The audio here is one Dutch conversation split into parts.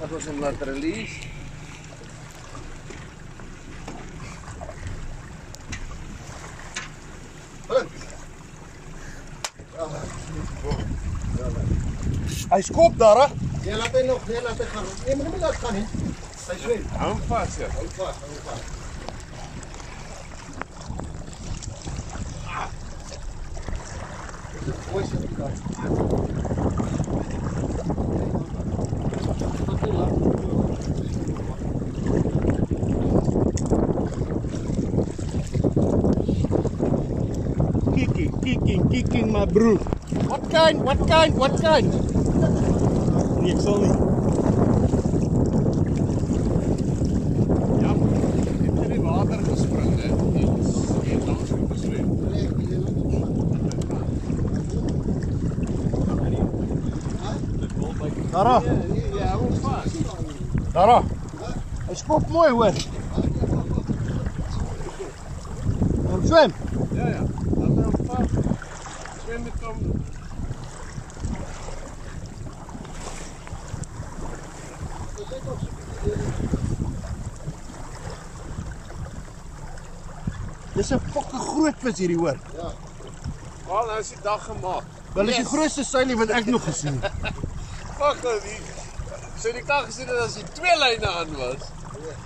Dat ons hom laat release. Hy skop daar, hè? Nee, laat hy nog, nee, laat hy gaan. Nee, maar nie laat gaan nie. Hy swem. Hou hom vas, ja. Hou vas, hou vas. Dis 'n mooi sit daar. Kicking, kicking, my broer. What kind? What kind? What kind? Nee, ek sal nie. Ja. Water langs hom vas. daar. Hy skop mooi, hoor. Kom swem. Ja, ja. Laat hom vas. Swem met hom. Dis 'n fucking groot vis hierdie, hoor. Wel, nou is die dag gemaak. Wel is die grootste seilie wat ek nog gesien het. Fuck nou die. So die dag gesien het as die twee lyne aan was.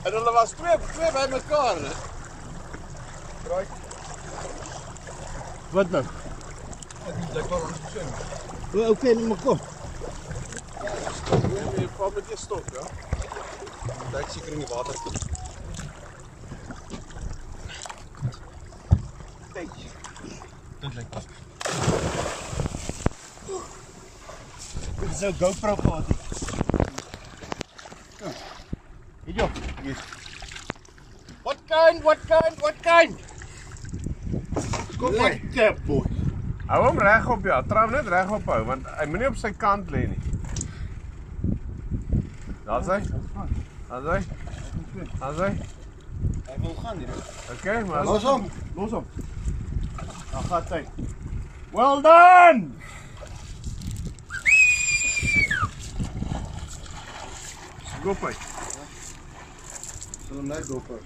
En hulle was twee twee by mekaar, né? Wat nou? Blykbaar ons swem. O, okay, maar kom. Ja, jy val met jou stok, ja. Ek seker in die water kom. Dit lyk pas. Dit is 'n GoPro gehad. Hier jou. Yes. What kind? What kind? What kind? Kom maar. Lekker boy. Hou hom reg op ja, trou net reg op hou want hy moenie op sy kant lê nie. Daar's hy. Hy. Daar's hy. Hy wil gaan hier. Okay, maar Los hom. Los hom. Dan gaan hy. Well done. Skop hy. Sal hom net go vir.